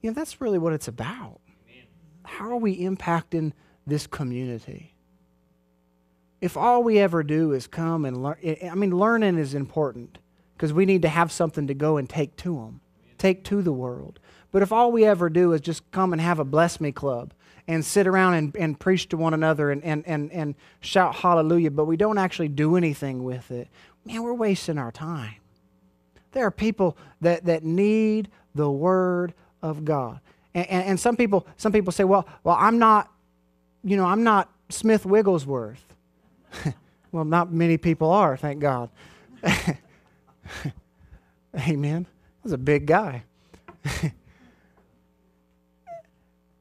You know, that's really what it's about. How are we impacting this community? If all we ever do is come and learn, I mean, learning is important because we need to have something to go and take to them, take to the world. But if all we ever do is just come and have a bless me club and sit around and, and preach to one another and, and, and, and shout hallelujah, but we don't actually do anything with it, man, we're wasting our time. There are people that, that need the word of God. And, and, and some people some people say, well, well, I'm not, you know, I'm not Smith Wigglesworth. well, not many people are, thank God. Amen. That was a big guy.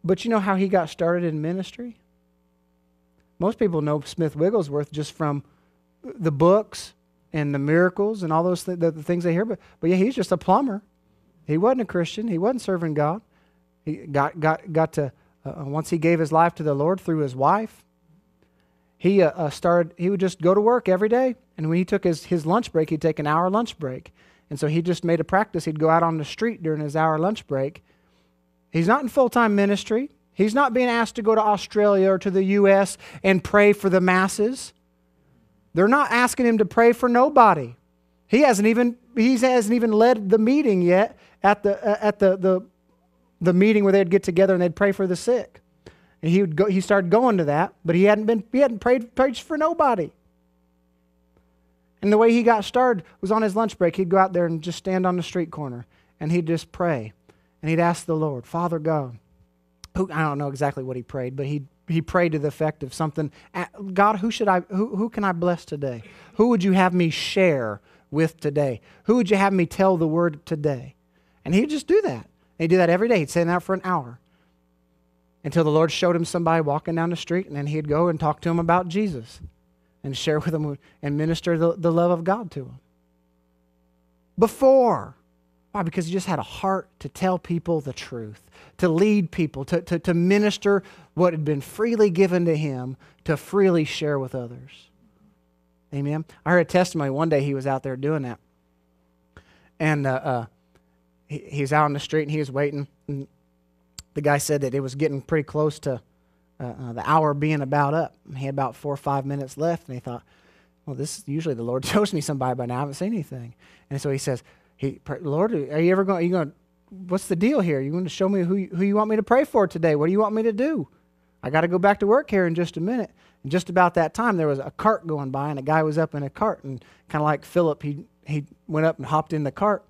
but you know how he got started in ministry? Most people know Smith Wigglesworth just from the books and the miracles and all those th- the, the, things they hear. But, but yeah, he's just a plumber. He wasn't a Christian. He wasn't serving God. He got, got, got to, uh, uh, once he gave his life to the Lord through his wife, he uh, uh, started, he would just go to work every day. And when he took his, his lunch break, he'd take an hour lunch break. And so he just made a practice. He'd go out on the street during his hour lunch break. He's not in full time ministry. He's not being asked to go to Australia or to the U.S. and pray for the masses. They're not asking him to pray for nobody. He hasn't even he hasn't even led the meeting yet at the uh, at the, the the meeting where they'd get together and they'd pray for the sick. And he would go, he started going to that, but he hadn't been he hadn't prayed preached for nobody. And the way he got started was on his lunch break. He'd go out there and just stand on the street corner and he'd just pray. And he'd ask the Lord, Father God, who I don't know exactly what he prayed, but he'd he prayed to the effect of something God, who should I who, who can I bless today? Who would you have me share with today? Who would you have me tell the word today? And he'd just do that. And he'd do that every day. He'd say that for an hour until the Lord showed him somebody walking down the street, and then he'd go and talk to him about Jesus and share with him and minister the, the love of God to him. Before why? Because he just had a heart to tell people the truth, to lead people, to, to, to minister what had been freely given to him, to freely share with others. Amen. I heard a testimony one day he was out there doing that. And uh, uh, he, he was out on the street and he was waiting. And the guy said that it was getting pretty close to uh, uh the hour being about up. He had about four or five minutes left. And he thought, well, this is usually the Lord shows me somebody by now. I haven't seen anything. And so he says, he, Lord, are you ever going? Are you going? What's the deal here? You going to show me who who you want me to pray for today? What do you want me to do? I got to go back to work here in just a minute. And just about that time, there was a cart going by, and a guy was up in a cart, and kind of like Philip, he he went up and hopped in the cart,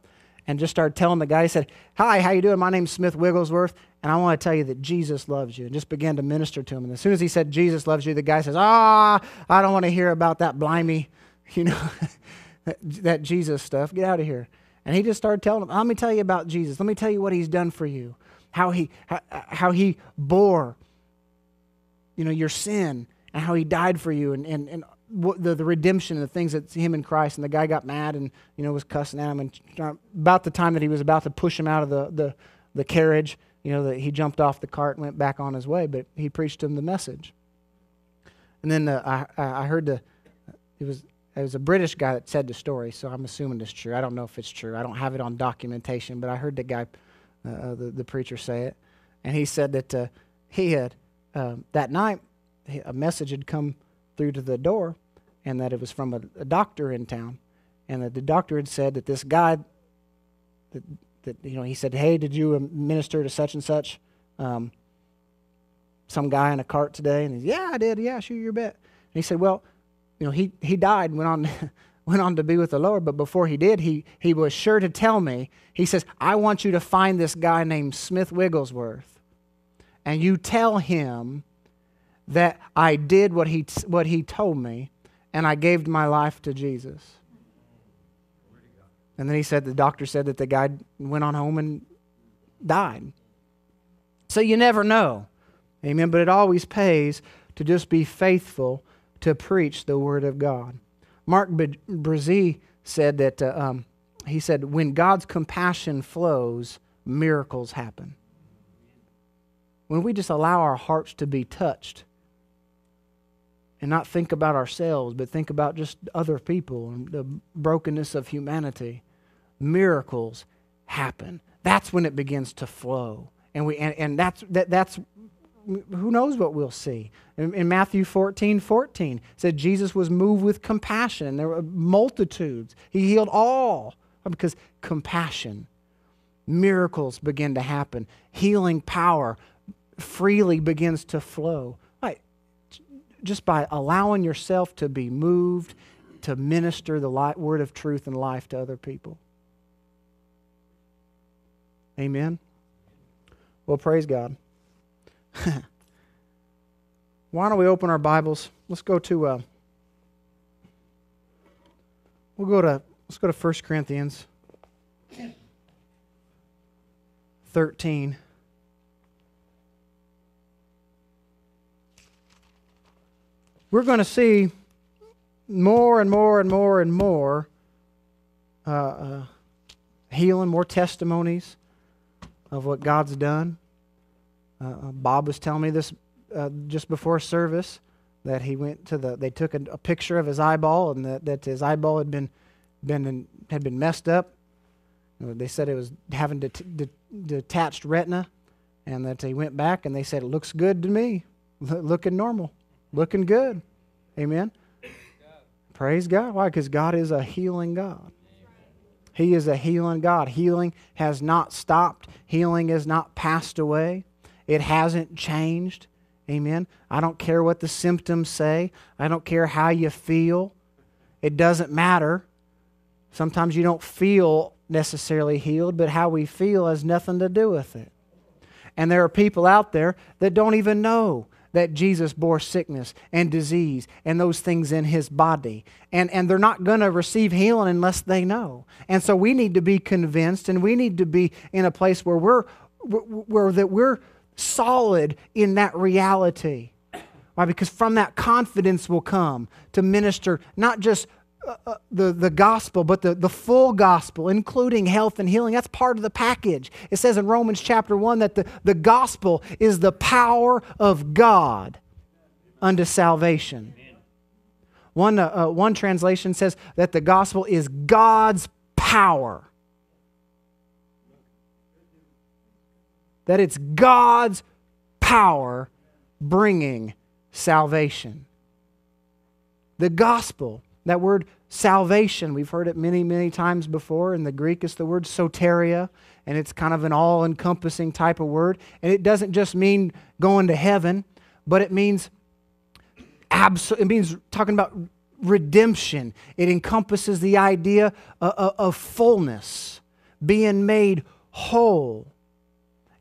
and just started telling the guy. He said, "Hi, how you doing? My name's Smith Wigglesworth, and I want to tell you that Jesus loves you." And just began to minister to him. And as soon as he said Jesus loves you, the guy says, "Ah, I don't want to hear about that blimey, you know, that, that Jesus stuff. Get out of here." And he just started telling him, let me tell you about Jesus. Let me tell you what he's done for you. How he, how, how he bore, you know, your sin and how he died for you and, and, and the, the redemption and the things that him in Christ. And the guy got mad and, you know, was cussing at him. And about the time that he was about to push him out of the, the, the carriage, you know, that he jumped off the cart and went back on his way. But he preached him the message. And then uh, I, I heard the, it was it was a British guy that said the story, so I'm assuming it's true. I don't know if it's true. I don't have it on documentation, but I heard the guy, uh, uh the, the preacher, say it. And he said that uh, he had, uh, that night, a message had come through to the door, and that it was from a, a doctor in town. And that the doctor had said that this guy, that, that you know, he said, Hey, did you minister to such and such? Um, some guy in a cart today? And he Yeah, I did. Yeah, sure, you bet. And he said, Well, you know, he, he died and went on, went on to be with the Lord, but before he did, he, he was sure to tell me, he says, I want you to find this guy named Smith Wigglesworth, and you tell him that I did what he, what he told me, and I gave my life to Jesus. And then he said, the doctor said that the guy went on home and died. So you never know. Amen. But it always pays to just be faithful to preach the Word of God. Mark Brazee said that, uh, um, he said, when God's compassion flows, miracles happen. When we just allow our hearts to be touched and not think about ourselves, but think about just other people and the brokenness of humanity, miracles happen. That's when it begins to flow And, we, and, and that's, that, that's who knows what we'll see. In, in, Matthew 14 14, said Jesus was moved with compassion. There were multitudes. He healed all because compassion. Miracles begin to happen. Healing power freely begins to flow. Right. Just by allowing yourself to be moved to minister the light, word of truth and life to other people. Amen. Well, praise God. Why don't we open our Bibles? Let's go to uh, we'll go to let's go to 1 Corinthians 13. We're going to see more and more and more and more uh, uh, healing, more testimonies of what God's done. Uh, uh, Bob was telling me this uh, just before service that he went to the. They took a, a picture of his eyeball and that, that his eyeball had been been in, had been messed up. They said it was having det- det- detached retina, and that he went back and they said it looks good to me, looking normal, looking good. Amen. Praise God. Why? Because God is a healing God. He is a healing God. Healing has not stopped. Healing has not passed away. It hasn't changed. Amen. I don't care what the symptoms say. I don't care how you feel. It doesn't matter. Sometimes you don't feel necessarily healed, but how we feel has nothing to do with it. And there are people out there that don't even know that Jesus bore sickness and disease and those things in his body. And, and they're not going to receive healing unless they know. And so we need to be convinced and we need to be in a place where we're, where that we're solid in that reality. Why? Because from that confidence will come to minister not just uh, uh, the, the gospel, but the, the full gospel, including health and healing. That's part of the package. It says in Romans chapter 1 that the, the gospel is the power of God unto salvation. One, uh, uh, one translation says that the gospel is God's power. That it's God's power bringing salvation. The gospel that word salvation, we've heard it many, many times before. In the Greek, it's the word soteria, and it's kind of an all encompassing type of word. And it doesn't just mean going to heaven, but it means abso- it means talking about redemption. It encompasses the idea of fullness, being made whole.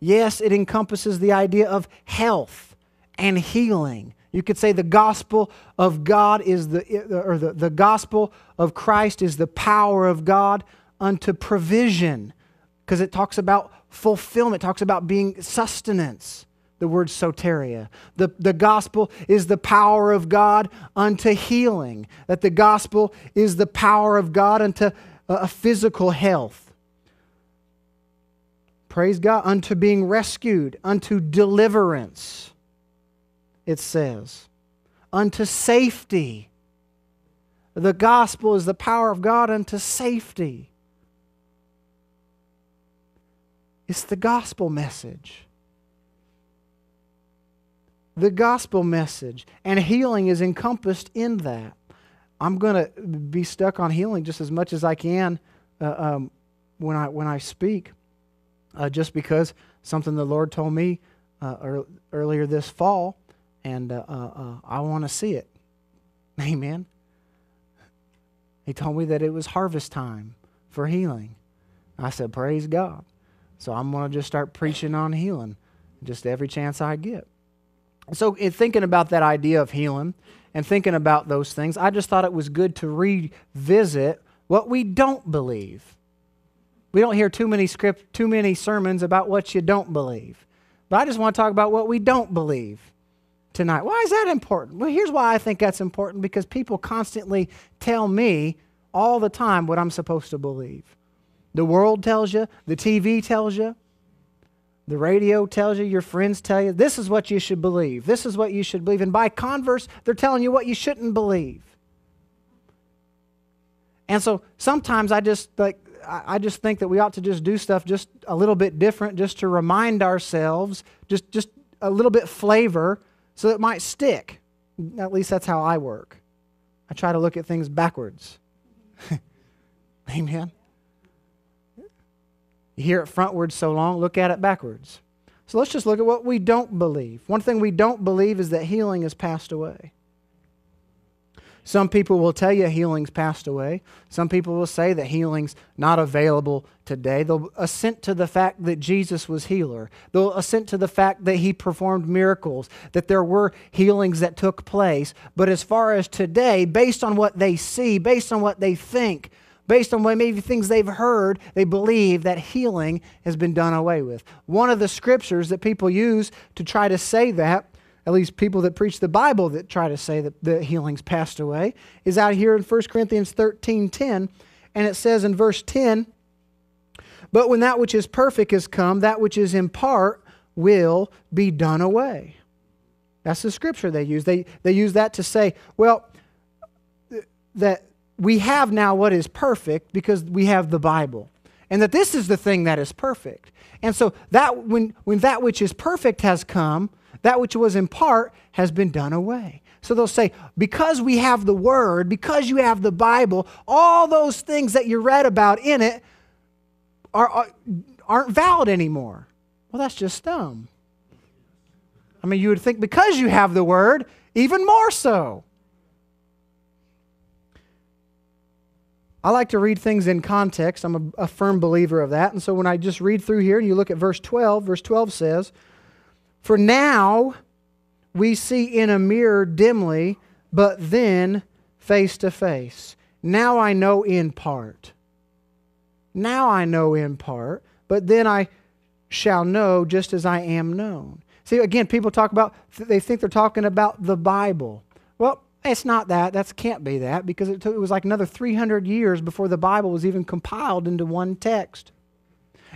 Yes, it encompasses the idea of health and healing. You could say the gospel of God is the, or the, the gospel of Christ is the power of God unto provision, because it talks about fulfillment, it talks about being sustenance. The word soteria. The, the gospel is the power of God unto healing, that the gospel is the power of God unto a physical health. Praise God, unto being rescued, unto deliverance it says, unto safety. The gospel is the power of God unto safety. It's the gospel message. The gospel message. And healing is encompassed in that. I'm going to be stuck on healing just as much as I can uh, um, when, I, when I speak, uh, just because something the Lord told me uh, earlier this fall and uh, uh, uh I want to see it. Amen. He told me that it was harvest time for healing. I said, Praise God. So I'm going to just start preaching on healing just every chance I get. So, in thinking about that idea of healing and thinking about those things, I just thought it was good to revisit what we don't believe. We don't hear too many script, too many sermons about what you don't believe. But I just want to talk about what we don't believe tonight. Why is that important? Well, here's why I think that's important because people constantly tell me all the time what I'm supposed to believe. The world tells you, the TV tells you, the radio tells you, your friends tell you, this is what you should believe. This is what you should believe. And by converse, they're telling you what you shouldn't believe. And so sometimes I just like I just think that we ought to just do stuff just a little bit different, just to remind ourselves, just just a little bit flavor, so it might stick. At least that's how I work. I try to look at things backwards. Amen. You hear it frontwards so long, look at it backwards. So let's just look at what we don't believe. One thing we don't believe is that healing has passed away. Some people will tell you healing's passed away. Some people will say that healing's not available today. They'll assent to the fact that Jesus was healer. They'll assent to the fact that he performed miracles, that there were healings that took place. But as far as today, based on what they see, based on what they think, based on maybe things they've heard, they believe that healing has been done away with. One of the scriptures that people use to try to say that at least people that preach the Bible that try to say that the healing's passed away, is out here in 1 Corinthians 13 10. And it says in verse 10, But when that which is perfect is come, that which is in part will be done away. That's the scripture they use. They, they use that to say, well, that we have now what is perfect because we have the Bible. And that this is the thing that is perfect. And so that when, when that which is perfect has come, that which was in part has been done away. So they'll say, because we have the Word, because you have the Bible, all those things that you read about in it are, are, aren't valid anymore. Well, that's just dumb. I mean, you would think because you have the Word, even more so. I like to read things in context. I'm a, a, firm believer of that. And so when I just read through here and you look at verse 12, verse 12 says, for now we see in a mirror dimly, but then face to face. Now I know in part. Now I know in part, but then I shall know just as I am known. See, again, people talk about, they think they're talking about the Bible. Well, it's not that. That can't be that because it, took, it was like another 300 years before the Bible was even compiled into one text.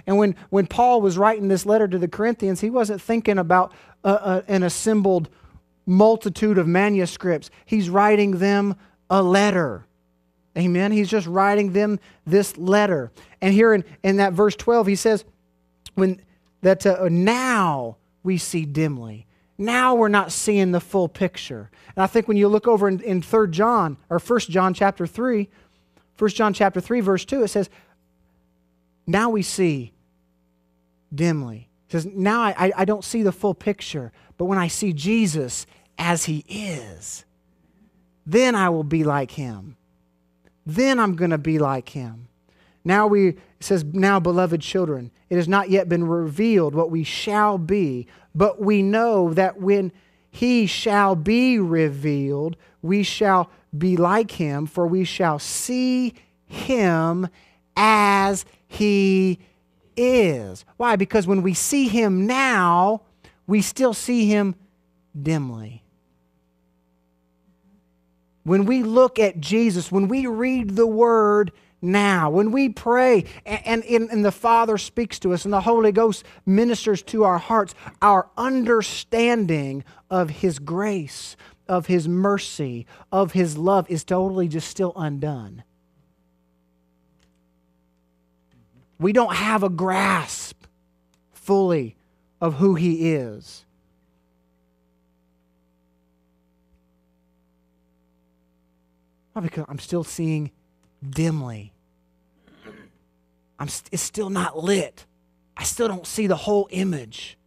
And when, when Paul was writing this letter to the Corinthians, he wasn't thinking about a, a, an assembled multitude of manuscripts. He's writing them a letter. Amen. He's just writing them this letter. And here in, in that verse 12, he says, when that uh, now we see dimly. Now we're not seeing the full picture. And I think when you look over in, in 3 John, or 1 John chapter 3, 1 John chapter 3, verse 2, it says, now we see dimly. It says, now I, I don't see the full picture, but when I see Jesus as he is, then I will be like him. Then I'm going to be like him. Now we, says, now beloved children, it has not yet been revealed what we shall be, but we know that when he shall be revealed, we shall be like him, for we shall see him as he is. Why? Because when we see him now, we still see him dimly. When we look at Jesus, when we read the word now, when we pray and, and, and, the Father speaks to us and the Holy Ghost ministers to our hearts, our understanding of His grace, of His mercy, of His love is totally just still undone. We don't have a grasp fully of who He is. Well, because I'm still seeing dimly. I'm st- it's still not lit. I still don't see the whole image.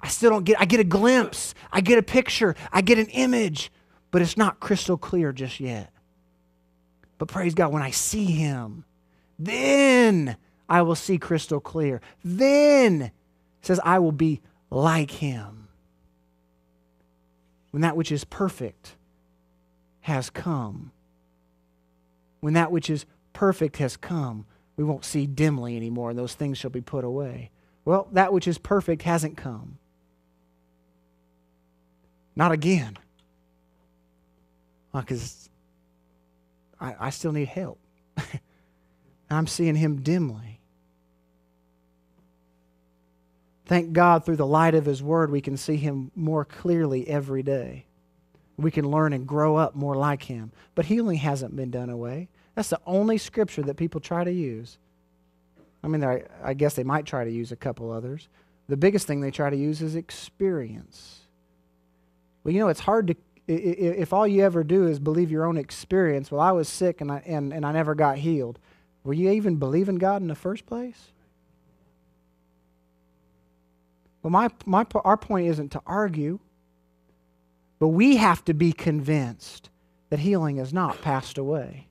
I still don't get, I get a glimpse, I get a picture, I get an image, but it's not crystal clear just yet. But praise God, when I see Him, then I will see crystal clear. Then, says, I will be like him. When that which is perfect has come, when that which is perfect has come, we won't see dimly anymore, and those things shall be put away. Well, that which is perfect hasn't come. Not again. Because I, I still need help. I'm seeing him dimly. Thank God through the light of His Word, we can see Him more clearly every day. We can learn and grow up more like Him. But healing hasn't been done away. That's the only scripture that people try to use. I mean, I guess they might try to use a couple others. The biggest thing they try to use is experience. Well, you know, it's hard to, if all you ever do is believe your own experience, well, I was sick and I, and, and I never got healed. Were you even believing God in the first place? Well, my, my, our point isn't to argue, but we have to be convinced that healing is not passed away.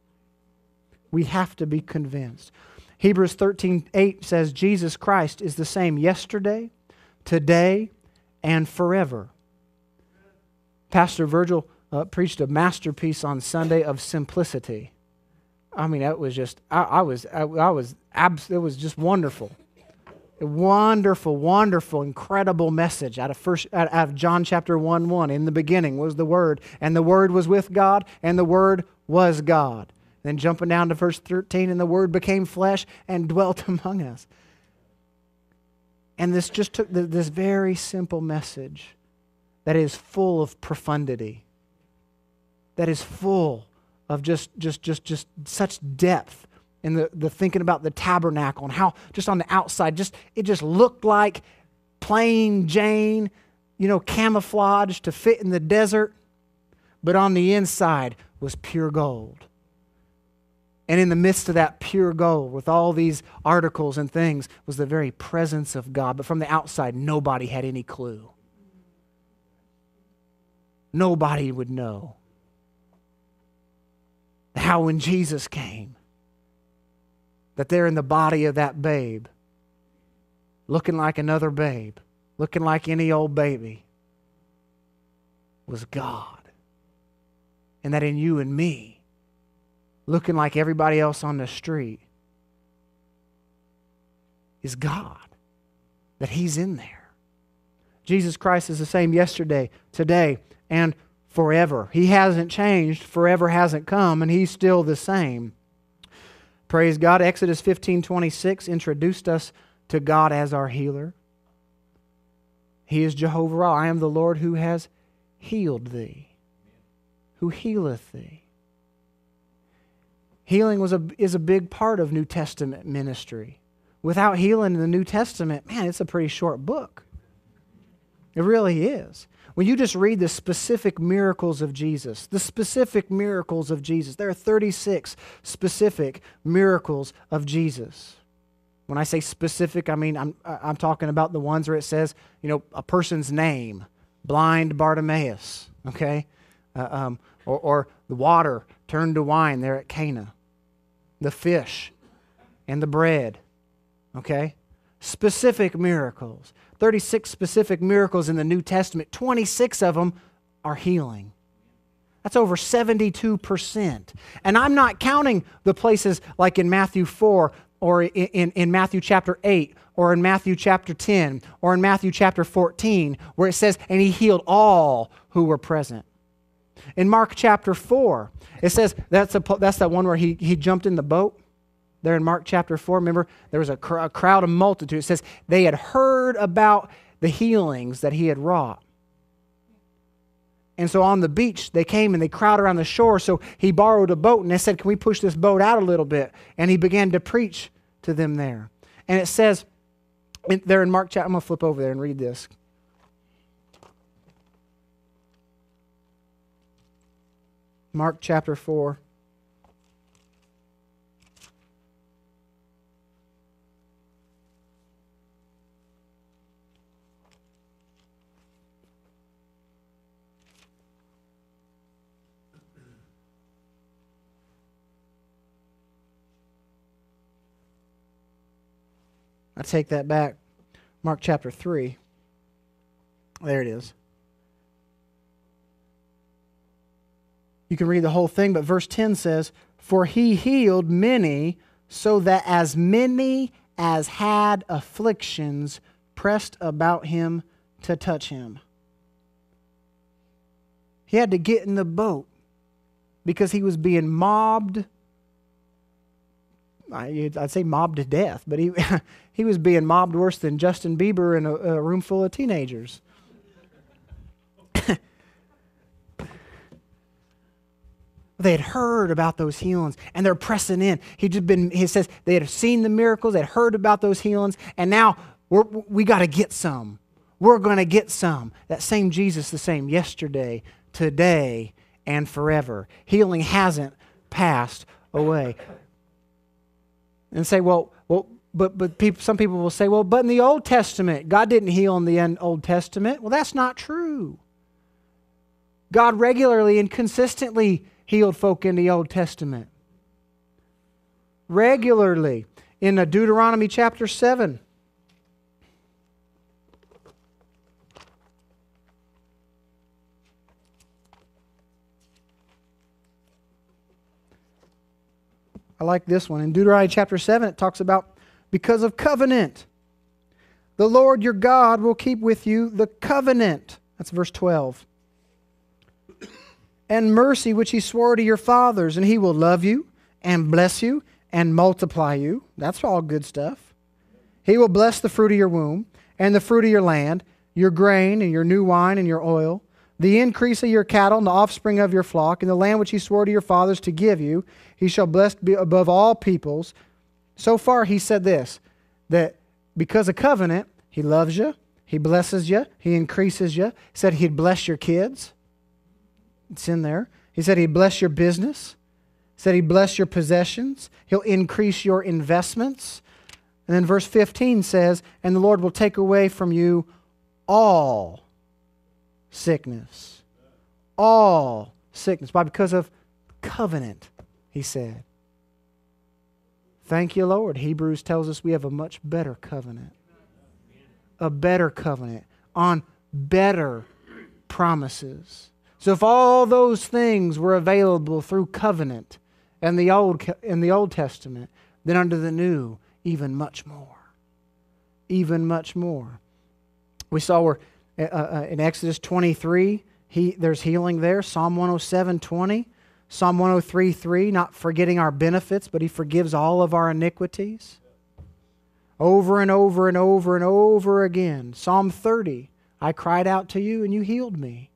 We have to be convinced. Hebrews 13 8 says, Jesus Christ is the same yesterday, today, and forever. Pastor Virgil uh, preached a masterpiece on Sunday of simplicity. I mean, it was just, I, I was, I, I was, abs- it was just wonderful. A wonderful, wonderful, incredible message out of first out of John chapter 1 1. In the beginning was the Word, and the Word was with God, and the Word was God. Then jumping down to verse 13, and the Word became flesh and dwelt among us. And this just took this very simple message that is full of profundity, that is full of just, just, just, just such depth in the, the thinking about the tabernacle and how just on the outside, just it just looked like plain Jane, you know, camouflage to fit in the desert, but on the inside was pure gold. And in the midst of that pure gold, with all these articles and things, was the very presence of God. But from the outside, nobody had any clue. Nobody would know. How when Jesus came, that there in the body of that babe, looking like another babe, looking like any old baby, was God. And that in you and me, looking like everybody else on the street is God, that He's in there. Jesus Christ is the same yesterday, today, and forever. He hasn't changed, forever hasn't come, and He's still the same. Praise God. Exodus 15 26 introduced us to God as our healer. He is Jehovah. I am the Lord who has healed thee, who healeth thee. Healing was a, is a big part of New Testament ministry. Without healing in the New Testament, man, it's a pretty short book. It really is. When you just read the specific miracles of Jesus, the specific miracles of Jesus, there are 36 specific miracles of Jesus. When I say specific, I mean I'm, I'm talking about the ones where it says, you know, a person's name, blind Bartimaeus, okay? Uh, um, or, or the water turned to wine there at Cana the fish and the bread. Okay? Specific miracles. 36 specific miracles in the New Testament. 26 of them are healing. That's over 72%. And I'm not counting the places like in Matthew 4 or in, in, in, Matthew chapter 8 or in Matthew chapter 10 or in Matthew chapter 14 where it says, and he healed all who were present. In Mark chapter 4, it says that's, a, that's that one where he, he jumped in the boat. There in Mark chapter 4, remember, there was a, cr- a crowd of multitude. It says they had heard about the healings that he had wrought. And so on the beach, they came and they crowded around the shore. So he borrowed a boat and they said, Can we push this boat out a little bit? And he began to preach to them there. And it says, there in Mark chapter, I'm going to flip over there and read this. Mark chapter 4. I take that back. Mark chapter 3. There it is. You can read the whole thing, but verse 10 says, For he healed many, so that as many as had afflictions pressed about him to touch him. He had to get in the boat because he was being mobbed. I'd say mobbed to death, but he, he was being mobbed worse than Justin Bieber in a, a room full of teenagers. They had heard about those healings and they're pressing in. He just been, he says they had seen the miracles, they'd heard about those healings, and now we're, we got to get some. We're going to get some. That same Jesus, the same yesterday, today, and forever. Healing hasn't passed away. And say, well, well, but but people, some people will say, well, but in the Old Testament, God didn't heal in the Old Testament. Well, that's not true. God regularly and consistently healed folk in the Old Testament. Regularly. In Deuteronomy chapter 7. I like this one. In Deuteronomy chapter 7, it talks about because of covenant. The Lord your God will keep with you the covenant. That's verse 12. And mercy which he swore to your fathers, and he will love you and bless you and multiply you. That's all good stuff. He will bless the fruit of your womb and the fruit of your land, your grain and your new wine and your oil, the increase of your cattle and the offspring of your flock, and the land which he swore to your fathers to give you. He shall bless be above all peoples. So far, he said this that because of covenant, he loves you, he blesses you, he increases you. He said he'd bless your kids. It's in there. He said he'd bless your business. He said he'd bless your possessions. He'll increase your investments. And then verse 15 says, And the Lord will take away from you all sickness. All sickness. Why? Because of covenant, he said. Thank you, Lord. Hebrews tells us we have a much better covenant. A better covenant on better promises. So if all those things were available through covenant in the Old, in the Old Testament, then under the New, even much more. Even much more. We saw where uh, uh, in Exodus 23, he, there's healing there. Psalm 107 20. Psalm 103 3, not forgetting our benefits, but He forgives all of our iniquities. Over and over and over and over again. Psalm 30, I cried out to you and you healed me.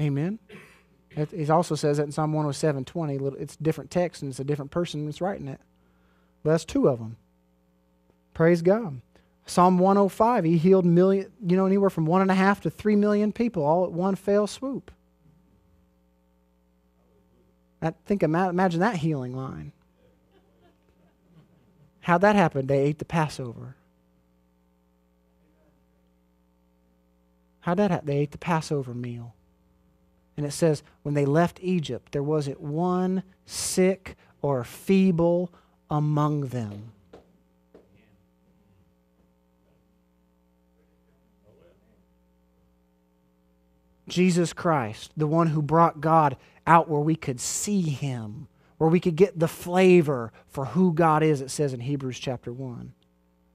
Amen. He also says that in Psalm 107 20. It's different text and it's a different person that's writing it. But that's two of them. Praise God. Psalm 105, he healed million, you know, anywhere from one and a half to three million people all at one fell swoop. I think imagine that healing line. How'd that happen? They ate the Passover. How'd that happen? They ate the Passover meal. And it says, when they left Egypt, there wasn't one sick or feeble among them. Jesus Christ, the one who brought God out where we could see him, where we could get the flavor for who God is, it says in Hebrews chapter 1.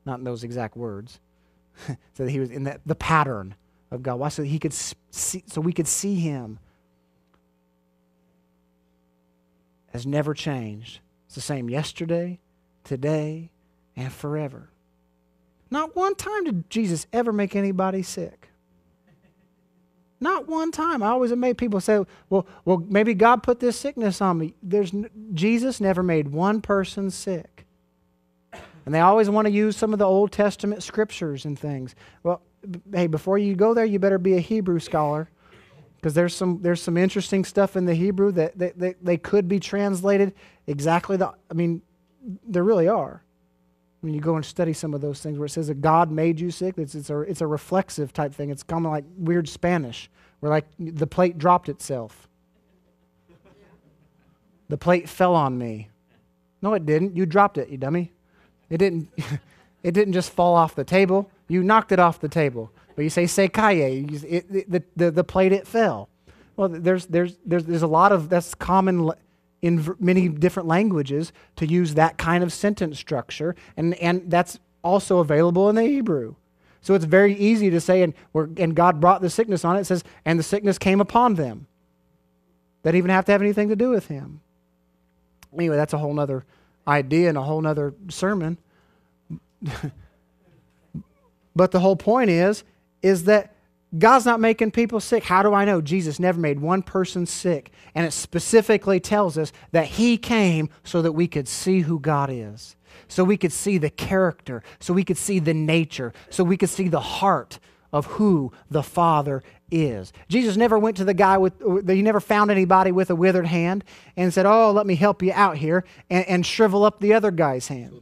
Not in those exact words. so that he was in that, the pattern of God. Why? So he could see, so we could see him has never changed. It's the same yesterday, today, and forever. Not one time did Jesus ever make anybody sick. Not one time. I always have made people say, well, well, maybe God put this sickness on me. There's, Jesus never made one person sick. And they always want to use some of the Old Testament scriptures and things. Well, hey, before you go there, you better be a Hebrew scholar because there's some, there's some interesting stuff in the Hebrew that, that, that they could be translated exactly the, I mean, there really are when you go and study some of those things where it says that God made you sick, it's, it's, a, it's a reflexive type thing. It's kind of like weird Spanish, where like the plate dropped itself. The plate fell on me. No, it didn't. You dropped it, you dummy. It didn't, it didn't just fall off the table. You knocked it off the table. But you say se calle, the, the, the plate, it fell. Well, there's, there's, there's, there's a lot of, that's common in many different languages to use that kind of sentence structure, and, and that's also available in the Hebrew. So it's very easy to say, and, and God brought the sickness on it. It says, and the sickness came upon them. That even have to have anything to do with him. Anyway, that's a whole other idea and a whole other sermon. but the whole point is, is that God's not making people sick. How do I know? Jesus never made one person sick. And it specifically tells us that He came so that we could see who God is, so we could see the character, so we could see the nature, so we could see the heart of who the Father is. Jesus never went to the guy with, uh, he never found anybody with a withered hand and said, Oh, let me help you out here, and, and shrivel up the other guy's hand.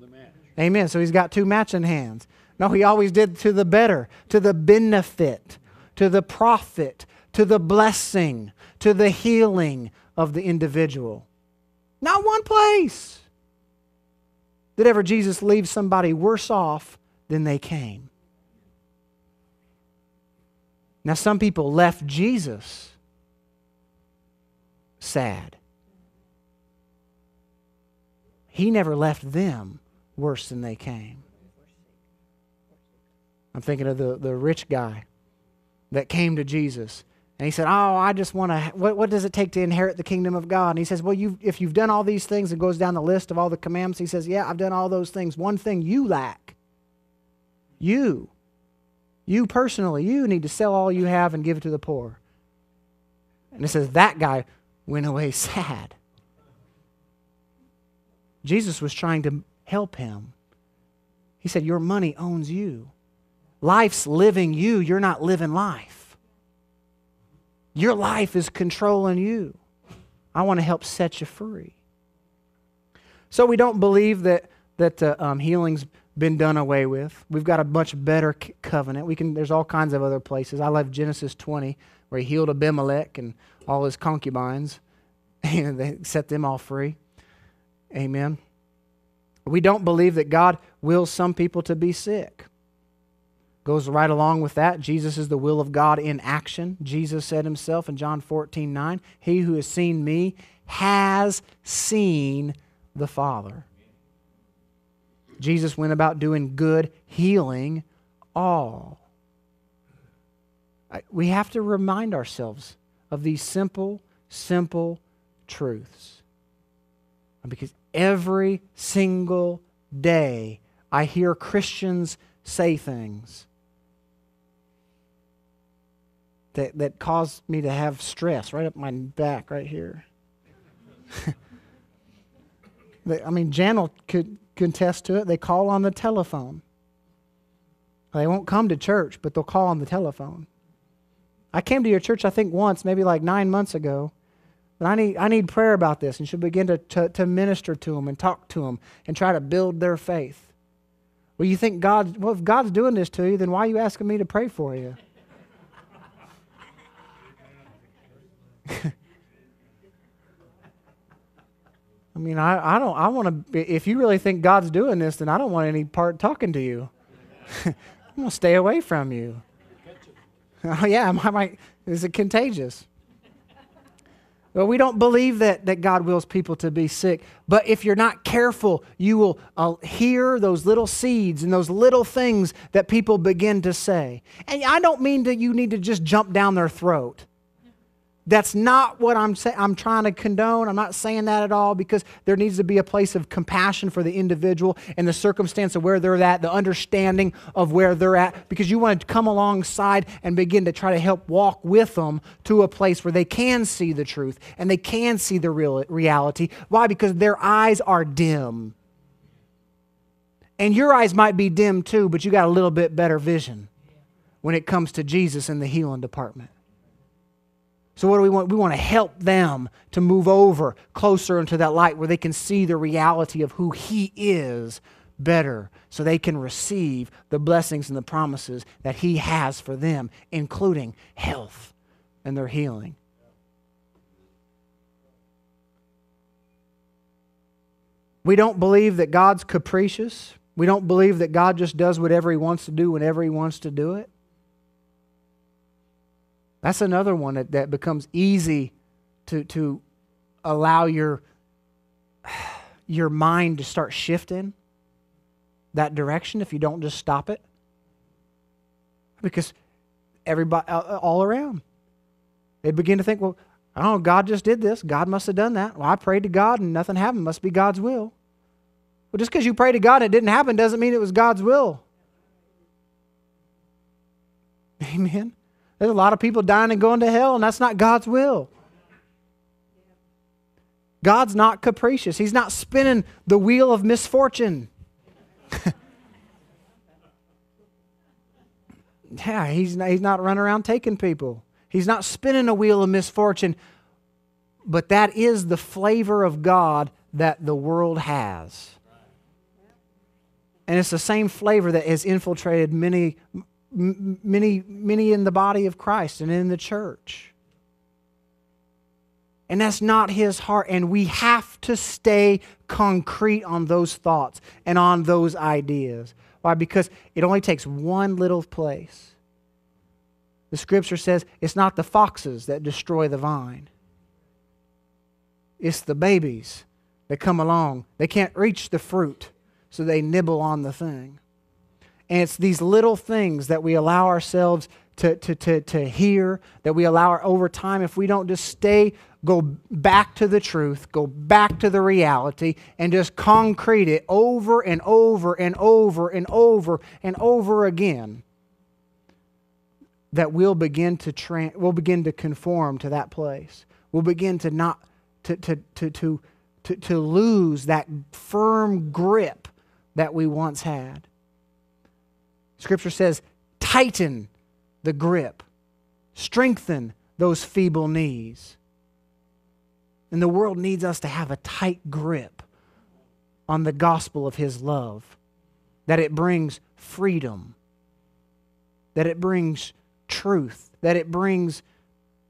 Amen. So he's got two matching hands. No, he always did to the better, to the benefit to the profit, to the blessing, to the healing of the individual. Not one place did ever Jesus leave somebody worse off than they came. Now, some people left Jesus sad. He never left them worse than they came. I'm thinking of the, the rich guy that came to Jesus. And he said, Oh, I just want to, what, what does it take to inherit the kingdom of God? And he says, Well, you if you've done all these things, and goes down the list of all the commandments, he says, Yeah, I've done all those things. One thing you lack. You. You personally, you need to sell all you have and give it to the poor. And it says, That guy went away sad. Jesus was trying to help him. He said, Your money owns you. Life's living you, you're not living life. Your life is controlling you. I want to help set you free. So we don't believe that that uh, um, healing's been done away with. We've got a much better covenant. We can. There's all kinds of other places. I love Genesis 20, where he healed Abimelech and all his concubines, and they set them all free. Amen. We don't believe that God wills some people to be sick. Goes right along with that. Jesus is the will of God in action. Jesus said himself in John 14, 9, He who has seen me has seen the Father. Jesus went about doing good, healing all. We have to remind ourselves of these simple, simple truths. Because every single day I hear Christians say things that, that caused me to have stress right up my back, right here. I mean, Jan could contest to it. They call on the telephone. They won't come to church, but they'll call on the telephone. I came to your church, I think, once, maybe like nine months ago. But I need, I need prayer about this. And she'll begin to, to, to minister to them and talk to them and try to build their faith. Well, you think God, well, if God's doing this to you, then why are you asking me to pray for you? I mean, I, I don't, I want to, if you really think God's doing this, then I don't want any part talking to you. I'm going to stay away from you. oh, yeah, I might, is it contagious? Well, we don't believe that, that God wills people to be sick. But if you're not careful, you will uh, hear those little seeds and those little things that people begin to say. And I don't mean that you need to just jump down their throat. That's not what I'm saying. I'm trying to condone. I'm not saying that at all because there needs to be a place of compassion for the individual and the circumstance of where they're at, the understanding of where they're at, because you want to come alongside and begin to try to help walk with them to a place where they can see the truth and they can see the real reality. Why? Because their eyes are dim. And your eyes might be dim too, but you got a little bit better vision when it comes to Jesus in the healing department. So, what do we want? We want to help them to move over closer into that light where they can see the reality of who He is better so they can receive the blessings and the promises that He has for them, including health and their healing. We don't believe that God's capricious. We don't believe that God just does whatever He wants to do whenever He wants to do it. That's another one that, that becomes easy to, to allow your, your mind to start shifting that direction if you don't just stop it. Because everybody, all around, they begin to think, well, know, God just did this. God must have done that. Well, I prayed to God and nothing happened. Must be God's will. Well, just because you prayed to God and it didn't happen doesn't mean it was God's will. Amen. There's a lot of people dying and going to hell, and that's not God's will. God's not capricious. He's not spinning the wheel of misfortune. yeah, he's not, he's not running around taking people. He's not spinning a wheel of misfortune. But that is the flavor of God that the world has. And it's the same flavor that has infiltrated many, many, many in the body of Christ and in the church. And that's not his heart. And we have to stay concrete on those thoughts and on those ideas. Why? Because it only takes one little place. The scripture says it's not the foxes that destroy the vine, it's the babies that come along. They can't reach the fruit, so they nibble on the thing. And it's these little things that we allow ourselves to, to, to, to hear, that we allow our, over time, if we don't just stay, go back to the truth, go back to the reality, and just concrete it over and over and over and over and over again, that we'll begin to, tra- we'll begin to conform to that place. We'll begin to not, to, to, to, to, to, to lose that firm grip that we once had. Scripture says, tighten the grip, strengthen those feeble knees. And the world needs us to have a tight grip on the gospel of His love, that it brings freedom, that it brings truth, that it brings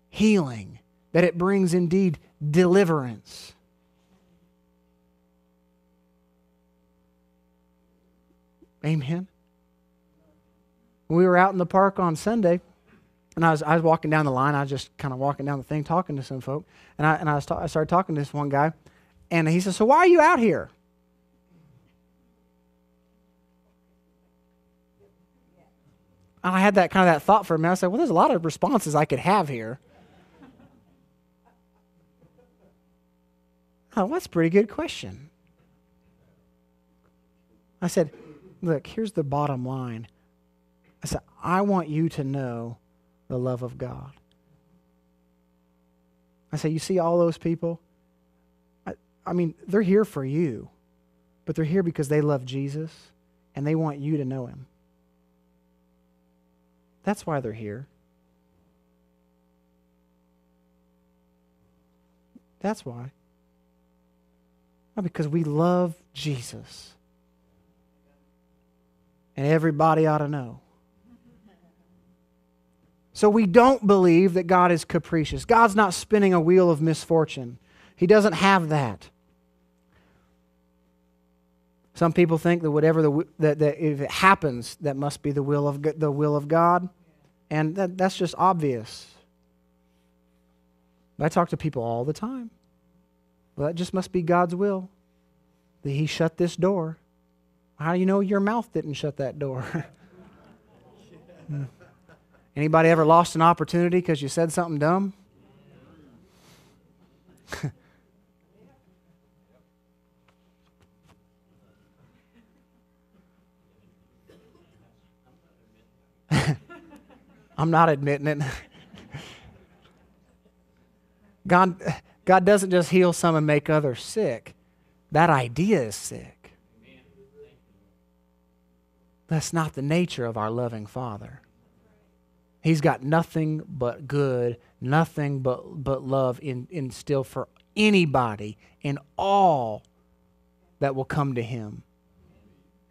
healing, that it brings indeed deliverance. Amen we were out in the park on Sunday, and I was, I was walking down the line. I was just kind of walking down the thing, talking to some folk. And I, and I, ta- I started talking to this one guy, and he said, So why are you out here? And I had that kind of that thought for a minute. I said, Well, there's a lot of responses I could have here. Oh, that's a pretty good question. I said, Look, here's the bottom line I said, I want you to know the love of God. I say, you see all those people? I, I mean, they're here for you, but they're here because they love Jesus and they want you to know him. That's why they're here. That's why. Not because we love Jesus. And everybody ought to know. So we don't believe that God is capricious. God's not spinning a wheel of misfortune, He doesn't have that. Some people think that whatever the, that, that if it happens, that must be the will of, the will of God. And that, that's just obvious. I talk to people all the time. Well, that just must be God's will that He shut this door. How do you know your mouth didn't shut that door? hmm. Anybody ever lost an opportunity because you said something dumb? I'm not admitting it. God, God doesn't just heal some and make others sick. That idea is sick. That's not the nature of our loving Father. He's got nothing but good, nothing but, but love in, in still for anybody and all that will come to him.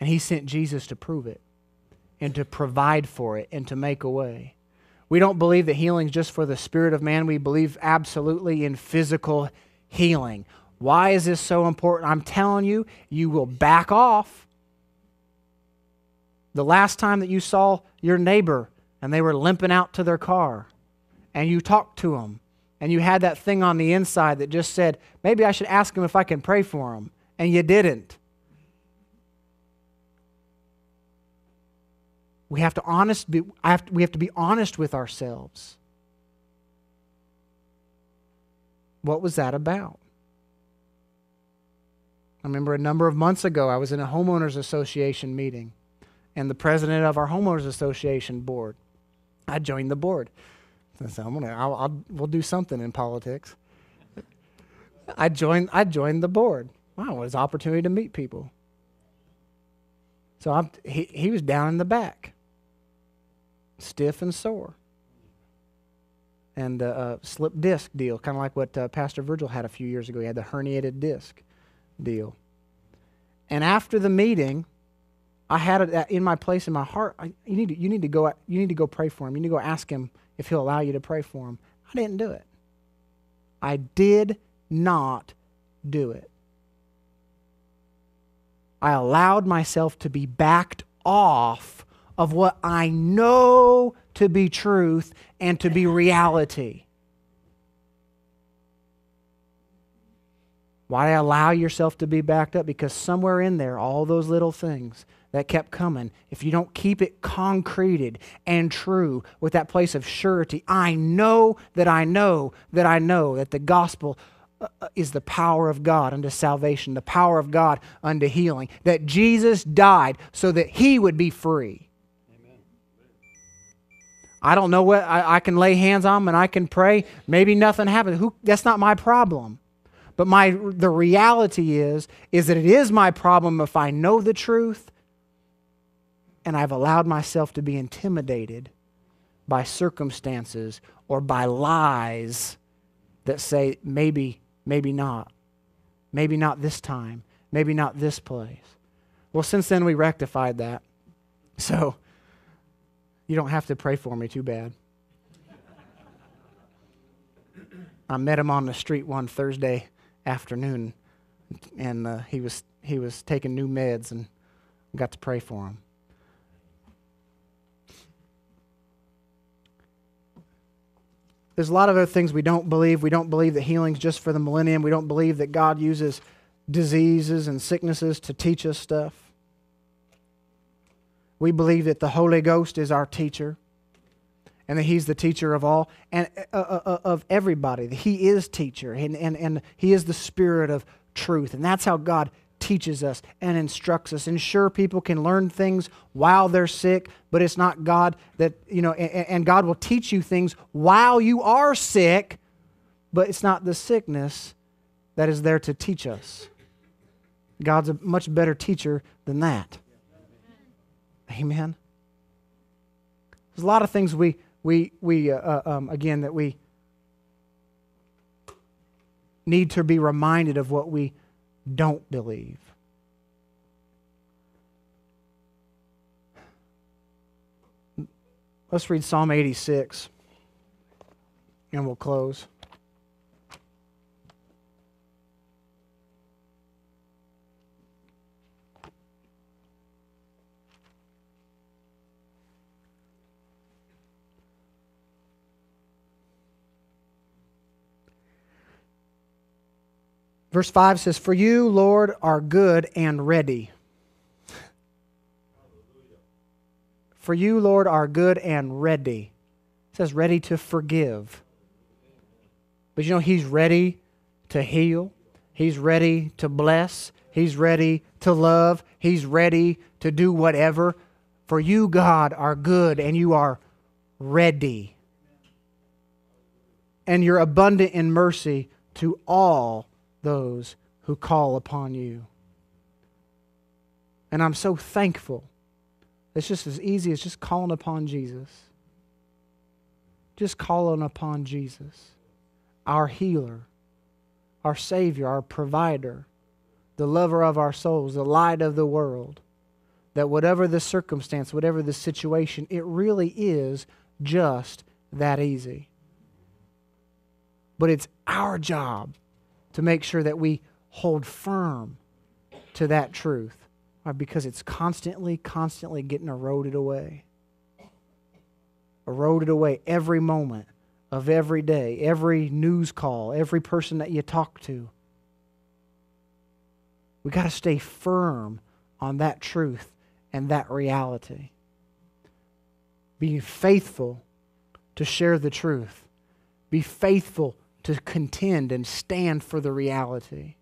And he sent Jesus to prove it and to provide for it and to make a way. We don't believe that healing is just for the spirit of man. We believe absolutely in physical healing. Why is this so important? I'm telling you, you will back off. The last time that you saw your neighbor and they were limping out to their car, and you talked to them, and you had that thing on the inside that just said, maybe I should ask them if I can pray for them, and you didn't. We have to honest be, have to, we have to be honest with ourselves. What was that about? I remember a number of months ago I was in a homeowners association meeting and the president of our homeowners association board I joined the board. Said, I'm gonna, I'll, I'll, we'll do something in politics. I joined, I joined the board. Wow, it was an opportunity to meet people. So I'm, he, he was down in the back, stiff and sore. And a uh, slip disc deal, kind of like what uh, Pastor Virgil had a few years ago. He had the herniated disc deal. And after the meeting, I had it in my place in my heart. I, you, need to, you, need to go, you need to go pray for him. You need to go ask him if he'll allow you to pray for him. I didn't do it. I did not do it. I allowed myself to be backed off of what I know to be truth and to be reality. Why allow yourself to be backed up? Because somewhere in there, all those little things that kept coming, if you don't keep it concreted and true with that place of surety, I know that I know that I know that the gospel uh, uh, is the power of God unto salvation, the power of God unto healing, that Jesus died so that he would be free. Amen. I don't know what I, I, can lay hands on and I can pray. Maybe nothing happens. Who, that's not my problem. But my the reality is is that it is my problem if I know the truth and I've allowed myself to be intimidated by circumstances or by lies that say maybe, maybe not. Maybe not this time. Maybe not this place. Well, since then we rectified that. So you don't have to pray for me too bad. I met him on the street one Thursday afternoon, and uh, he was he was taking new meds, and got to pray for him. There's a lot of other things we don't believe. We don't believe that healing's just for the millennium. We don't believe that God uses diseases and sicknesses to teach us stuff. We believe that the Holy Ghost is our teacher and that he's the teacher of all and uh, uh, uh of everybody. He is teacher and, and, and he is the spirit of truth. And that's how God teaches us and instructs us. And sure, people can learn things while they're sick, but it's not God that, you know, and, and God will teach you things while you are sick, but it's not the sickness that is there to teach us. God's a much better teacher than that. Amen. There's a lot of things we, we, we uh, uh um, again, that we need to be reminded of what we don't believe. Let's read Psalm 86 and we'll close. Verse 5 says, For you, Lord, are good and ready. For you, Lord, are good and ready. It says, ready to forgive. But you know, He's ready to heal, He's ready to bless, He's ready to love, He's ready to do whatever. For you, God, are good and you are ready. And you're abundant in mercy to all those who call upon you. And I'm so thankful. It's just as easy as just calling upon Jesus. Just calling upon Jesus, our healer, our Savior, our provider, the lover of our souls, the light of the world. That whatever the circumstance, whatever the situation, it really is just that easy. But it's our job to make sure that we hold firm to that truth right? because it's constantly, constantly getting eroded away. Eroded away every moment of every day, every news call, every person that you talk to. We got to stay firm on that truth and that reality. Be faithful to share the truth. Be faithful to contend and stand for the reality.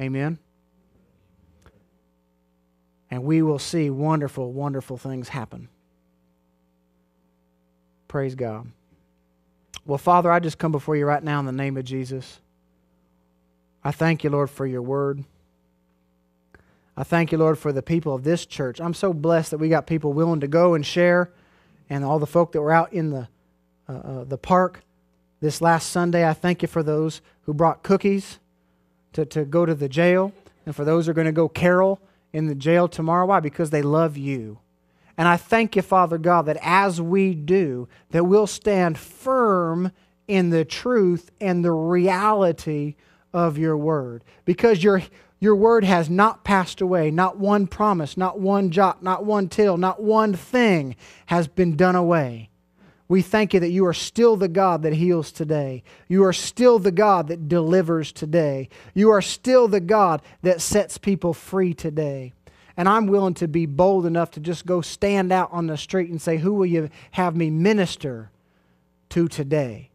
Amen. and we will see wonderful, wonderful things happen. Praise God. Well, Father, I just come before you right now in the name of Jesus. I thank you, Lord, for your word. I thank you, Lord, for the people of this church. I'm so blessed that we got people willing to go and share, and all the folk that were out in the, uh, uh, the park this last Sunday. I thank you for those who brought cookies to, to go to the jail, and for those who are going to go carol in the jail tomorrow. Why? Because they love you. And I thank you, Father God, that as we do, that we'll stand firm in the truth and the reality of your word. Because your, your word has not passed away. Not one promise, not one jot, not one tittle, not one thing has been done away. We thank you that you are still the God that heals today. You are still the God that delivers today. You are still the God that sets people free today. And I'm willing to be bold enough to just go stand out on the street and say, Who will you have me minister to today?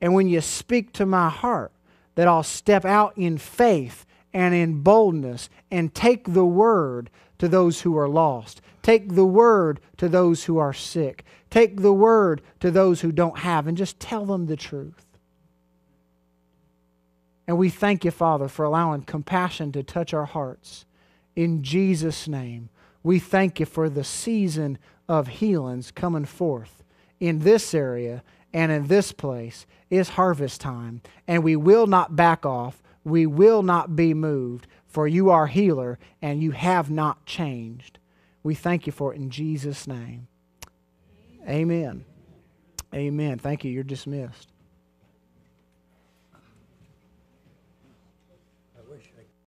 And when you speak to my heart, that I'll step out in faith and in boldness and take the word to those who are lost. Take the word to those who are sick. Take the word to those who don't have and just tell them the truth. And we thank you, Father, for allowing compassion to touch our hearts. In Jesus' name, we thank you for the season of healings coming forth in this area and in this place is harvest time. And we will not back off. We will not be moved, for you are healer and you have not changed. We thank you for it in Jesus' name. Amen. Amen. Thank you. You're dismissed.